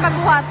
办不完